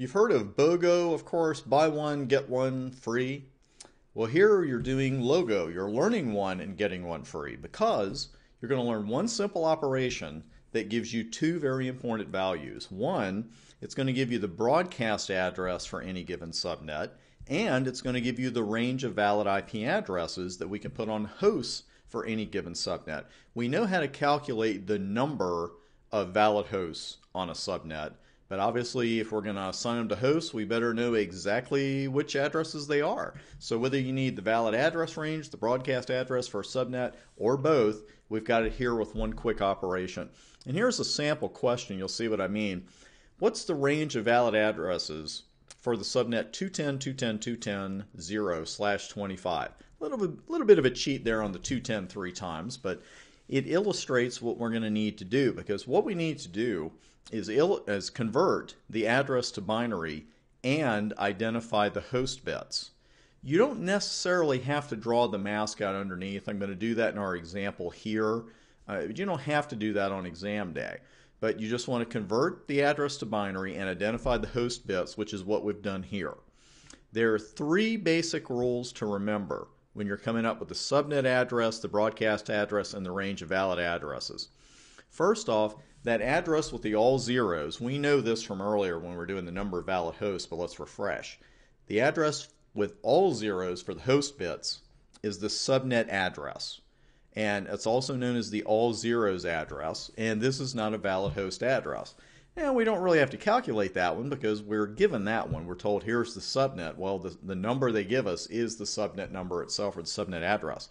You've heard of BOGO, of course, buy one, get one free. Well, here you're doing LOGO. You're learning one and getting one free because you're going to learn one simple operation that gives you two very important values. One, it's going to give you the broadcast address for any given subnet, and it's going to give you the range of valid IP addresses that we can put on hosts for any given subnet. We know how to calculate the number of valid hosts on a subnet, but obviously, if we're going to assign them to hosts, we better know exactly which addresses they are. So whether you need the valid address range, the broadcast address for a subnet, or both, we've got it here with one quick operation. And here's a sample question. You'll see what I mean. What's the range of valid addresses for the subnet 210.210.210.0 slash 25? A little bit, little bit of a cheat there on the 210 three times, but it illustrates what we're going to need to do because what we need to do is, is convert the address to binary and identify the host bits. You don't necessarily have to draw the mask out underneath. I'm going to do that in our example here. Uh, you don't have to do that on exam day, but you just want to convert the address to binary and identify the host bits, which is what we've done here. There are three basic rules to remember when you're coming up with the subnet address, the broadcast address, and the range of valid addresses. First off, that address with the all zeros, we know this from earlier when we are doing the number of valid hosts, but let's refresh. The address with all zeros for the host bits is the subnet address. And it's also known as the all zeros address, and this is not a valid host address. And we don't really have to calculate that one because we're given that one. We're told here's the subnet. Well, the, the number they give us is the subnet number itself or the subnet address.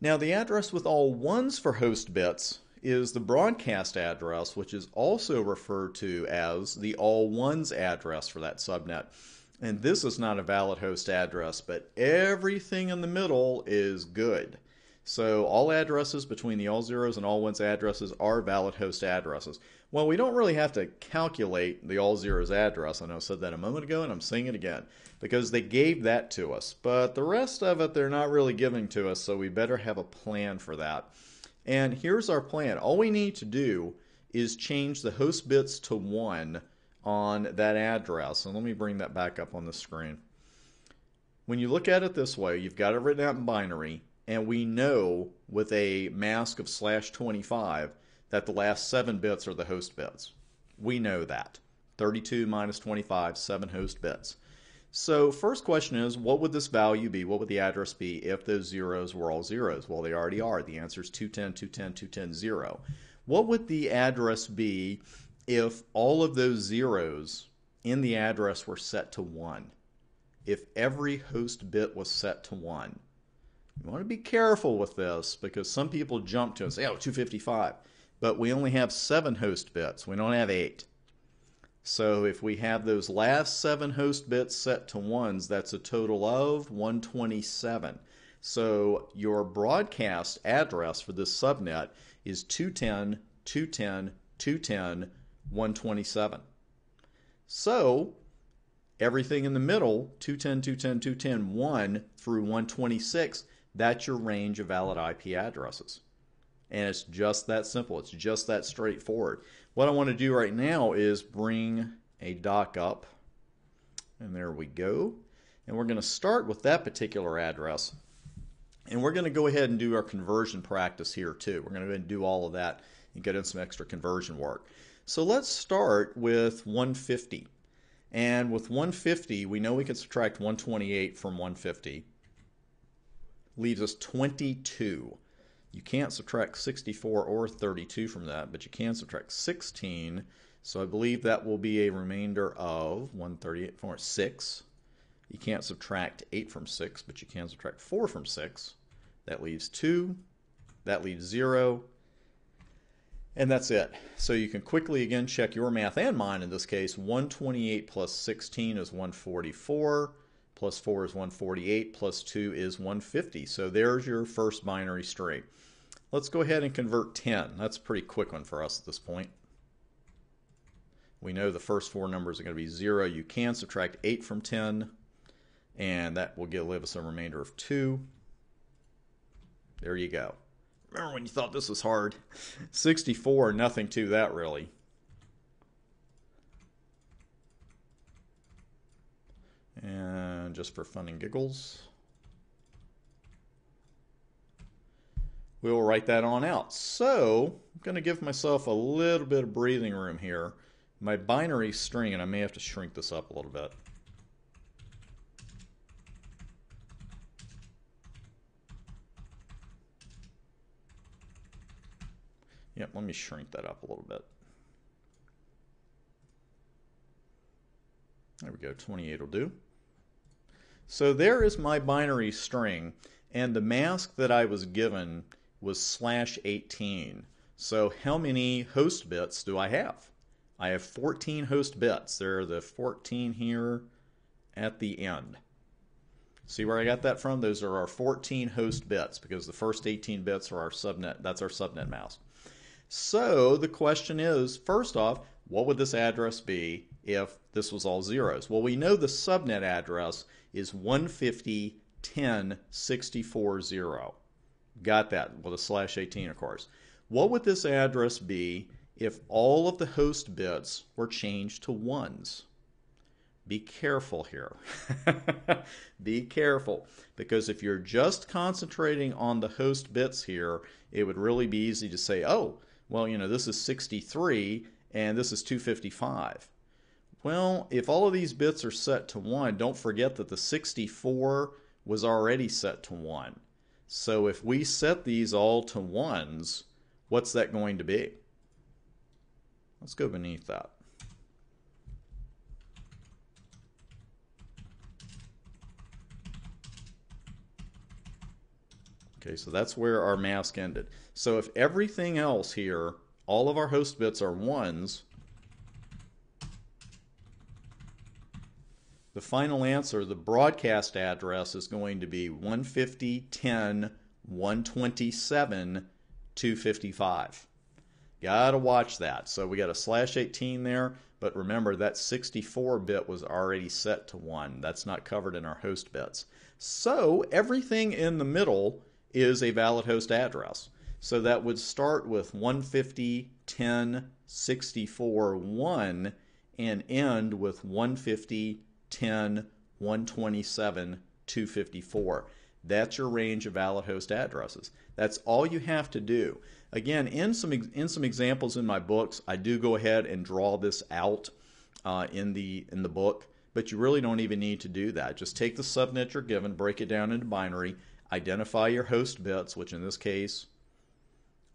Now, the address with all ones for host bits is the broadcast address, which is also referred to as the all ones address for that subnet. And this is not a valid host address, but everything in the middle is good. So all addresses between the all zeros and all ones addresses are valid host addresses. Well, we don't really have to calculate the all zeros address. I know I said that a moment ago, and I'm saying it again because they gave that to us. But the rest of it, they're not really giving to us, so we better have a plan for that. And here's our plan. All we need to do is change the host bits to 1 on that address. And let me bring that back up on the screen. When you look at it this way, you've got it written out in binary, and we know with a mask of slash 25 that the last 7 bits are the host bits. We know that. 32 minus 25, 7 host bits. So first question is, what would this value be? What would the address be if those zeros were all zeros? Well, they already are. The answer is 210, 210, 210, 0. What would the address be if all of those zeros in the address were set to 1? If every host bit was set to 1? You want to be careful with this because some people jump to and say, oh, 255. But we only have 7 host bits. We don't have 8. So if we have those last seven host bits set to ones, that's a total of 127. So your broadcast address for this subnet is 210, 210, 210, 127. So everything in the middle, 210, 210, 210, 1 through 126, that's your range of valid IP addresses. And it's just that simple. It's just that straightforward. What I want to do right now is bring a dock up. And there we go. And we're going to start with that particular address. And we're going to go ahead and do our conversion practice here too. We're going to go ahead and do all of that and get in some extra conversion work. So let's start with 150. And with 150, we know we can subtract 128 from 150. Leaves us 22. You can't subtract 64 or 32 from that, but you can subtract 16. So I believe that will be a remainder of 138 from 6. You can't subtract 8 from 6, but you can subtract 4 from 6. That leaves 2. That leaves 0. And that's it. So you can quickly again check your math and mine in this case. 128 plus 16 is 144, plus 4 is 148, plus 2 is 150. So there's your first binary string. Let's go ahead and convert 10. That's a pretty quick one for us at this point. We know the first four numbers are going to be 0. You can subtract 8 from 10, and that will give us a remainder of 2. There you go. Remember when you thought this was hard? 64, nothing to that really. Just for fun and giggles. We'll write that on out. So I'm going to give myself a little bit of breathing room here. My binary string, and I may have to shrink this up a little bit. Yep, let me shrink that up a little bit. There we go, 28 will do. So there is my binary string, and the mask that I was given was slash 18. So how many host bits do I have? I have 14 host bits. There are the 14 here at the end. See where I got that from? Those are our 14 host bits because the first 18 bits are our subnet. That's our subnet mask. So the question is, first off, what would this address be if this was all zeros? Well, we know the subnet address is 150.10.64.0. Got that with a slash 18, of course. What would this address be if all of the host bits were changed to ones? Be careful here. be careful because if you're just concentrating on the host bits here, it would really be easy to say, oh, well, you know, this is 63 and this is 255. Well, if all of these bits are set to 1, don't forget that the 64 was already set to 1. So if we set these all to 1s, what's that going to be? Let's go beneath that. Okay, so that's where our mask ended. So if everything else here, all of our host bits are ones, the final answer, the broadcast address is going to be 15010 127 255 Gotta watch that. So we got a slash 18 there, but remember that 64 bit was already set to 1. That's not covered in our host bits. So everything in the middle is a valid host address. So that would start with 150, 10, 64, 1 and end with 150, 10, 127, 254. That's your range of valid host addresses. That's all you have to do. Again, in some in some examples in my books, I do go ahead and draw this out uh, in the in the book, but you really don't even need to do that. Just take the subnet you're given, break it down into binary, identify your host bits, which in this case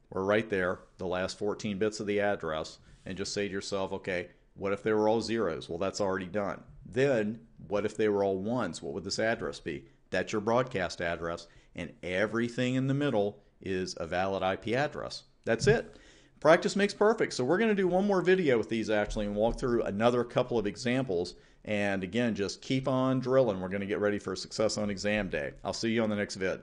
were right there, the last 14 bits of the address, and just say to yourself, okay, what if they were all zeros? Well, that's already done. Then, what if they were all ones? What would this address be? That's your broadcast address, and everything in the middle is a valid IP address. That's it. Practice makes perfect. So we're going to do one more video with these actually and walk through another couple of examples. And again, just keep on drilling. We're going to get ready for success on exam day. I'll see you on the next vid.